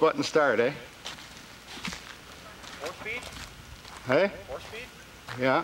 button start, eh? Four speed? Hey? Four speed? Yeah.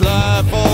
life